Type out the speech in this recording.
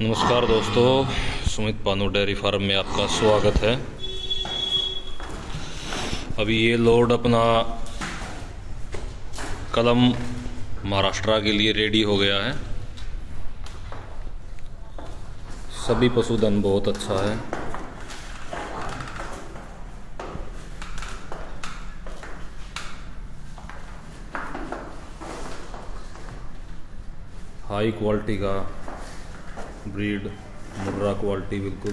नमस्कार दोस्तों, Sumit Panu dairy farm में आपका स्वागत है। अभी ये लोड अपना कलम महाराष्ट्र के लिए रेडी हो गया है। सभी पशुधन बहुत अच्छा है। हाई क्वालिटी का ब्रीड मुर्रा क्वालिटी बिल्कुल।